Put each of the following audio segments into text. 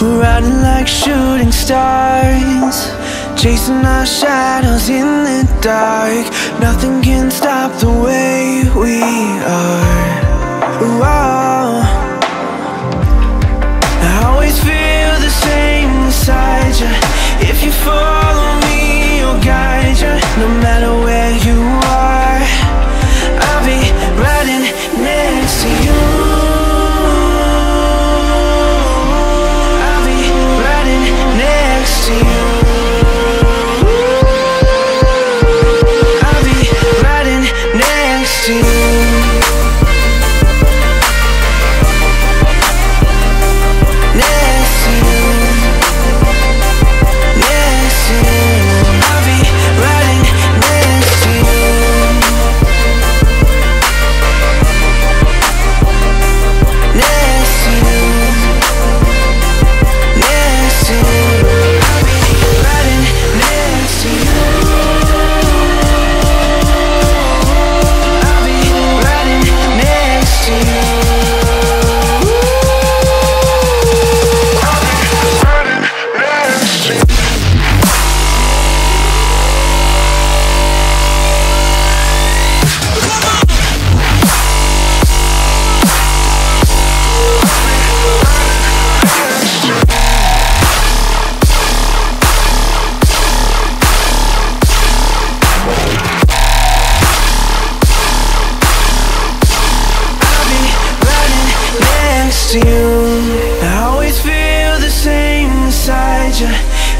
We're riding like shooting stars. Chasing our shadows in the dark. Nothing can stop the way we are.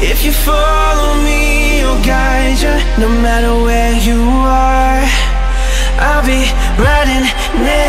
If you follow me, I'll guide you No matter where you are. I'll be riding next